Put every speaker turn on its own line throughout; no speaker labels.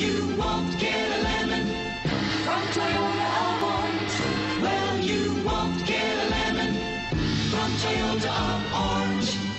you won't get a lemon from Toyota Orange. Well, you won't get a lemon from Toyota Orange.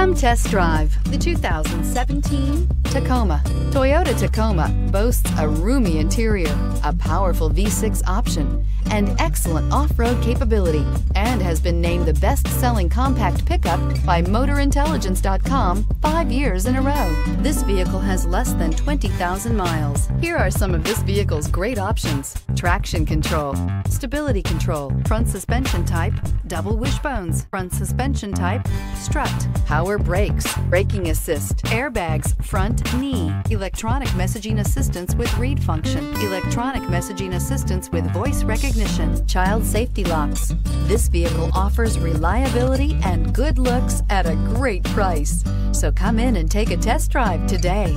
Come test drive the 2017 Tacoma. Toyota Tacoma boasts a roomy interior, a powerful V6 option, and excellent off-road capability, and has been named the best-selling compact pickup by MotorIntelligence.com five years in a row. This vehicle has less than 20,000 miles. Here are some of this vehicle's great options. Traction control, stability control, front suspension type, double wishbones, front suspension type, strut, power brakes, braking assist, airbags, front knee, electronic messaging assistance with read function, electronic messaging assistance with voice recognition, child safety locks. This vehicle offers reliability and good looks at a great price. So come in and take a test drive today.